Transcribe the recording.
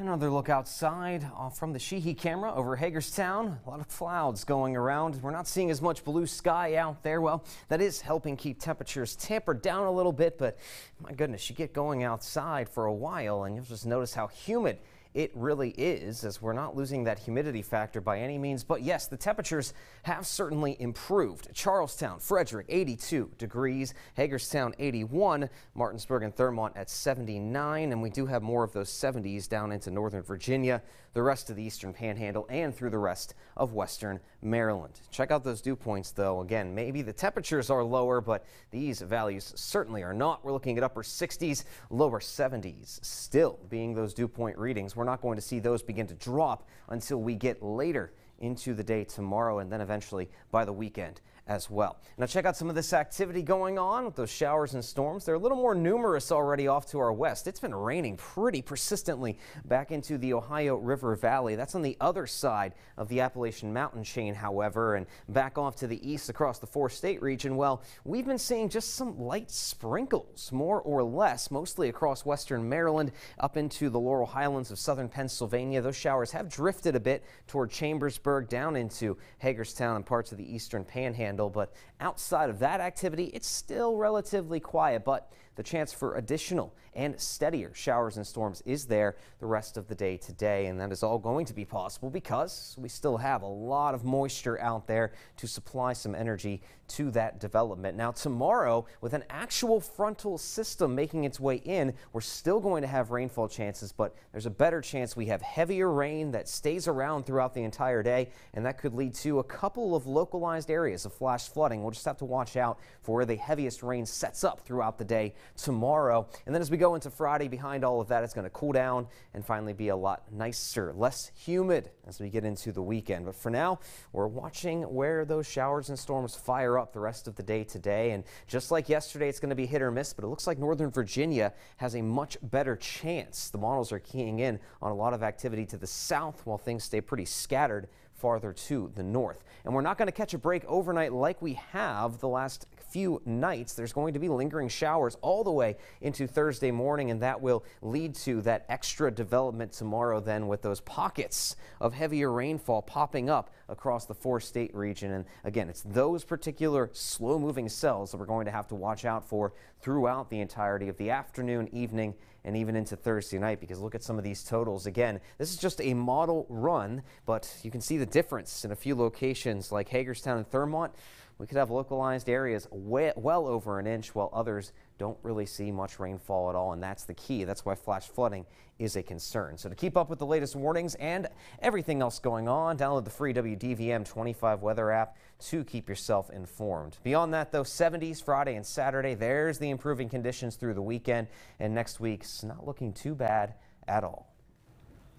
Another look outside uh, from the Sheehy camera over Hagerstown. A lot of clouds going around. We're not seeing as much blue sky out there. Well, that is helping keep temperatures tampered down a little bit, but my goodness, you get going outside for a while and you'll just notice how humid it really is, as we're not losing that humidity factor by any means. But yes, the temperatures have certainly improved. Charles Town, Frederick, 82 degrees, Hagerstown, 81, Martinsburg and Thurmont at 79, and we do have more of those 70s down into northern Virginia, the rest of the eastern panhandle, and through the rest of western Maryland. Check out those dew points, though. Again, maybe the temperatures are lower, but these values certainly are not. We're looking at upper 60s, lower 70s, still being those dew point readings. We're not going to see those begin to drop until we get later into the day tomorrow and then eventually by the weekend as well. Now check out some of this activity going on with those showers and storms. They're a little more numerous already off to our west. It's been raining pretty persistently back into the Ohio River Valley. That's on the other side of the Appalachian Mountain chain, however, and back off to the east across the four state region. Well, we've been seeing just some light sprinkles, more or less, mostly across western Maryland up into the Laurel Highlands of southern Pennsylvania. Those showers have drifted a bit toward Chambersburg down into Hagerstown and parts of the eastern panhandle but outside of that activity, it's still relatively quiet, but the chance for additional and steadier showers and storms is there the rest of the day today, and that is all going to be possible because we still have a lot of moisture out there to supply some energy to that development. Now, tomorrow, with an actual frontal system making its way in, we're still going to have rainfall chances, but there's a better chance we have heavier rain that stays around throughout the entire day, and that could lead to a couple of localized areas of flash flooding. We'll just have to watch out for where the heaviest rain sets up throughout the day tomorrow. And then as we go into Friday, behind all of that, it's going to cool down and finally be a lot nicer, less humid as we get into the weekend. But for now, we're watching where those showers and storms fire up the rest of the day today. And just like yesterday, it's going to be hit or miss, but it looks like Northern Virginia has a much better chance. The models are keying in on a lot of activity to the south while things stay pretty scattered farther to the north. And we're not going to catch a break overnight like we have the last few nights. There's going to be lingering showers all the way into Thursday morning, and that will lead to that extra development tomorrow then with those pockets of heavier rainfall popping up across the four state region. And again, it's those particular slow moving cells that we're going to have to watch out for throughout the entirety of the afternoon, evening, and even into Thursday night because look at some of these totals. Again, this is just a model run, but you can see the difference in a few locations like Hagerstown and Thurmont. We could have localized areas well over an inch while others don't really see much rainfall at all, and that's the key. That's why flash flooding is a concern. So to keep up with the latest warnings and everything else going on, download the free WDVM 25 weather app to keep yourself informed. Beyond that, though, 70s Friday and Saturday, there's the improving conditions through the weekend, and next week's not looking too bad at all.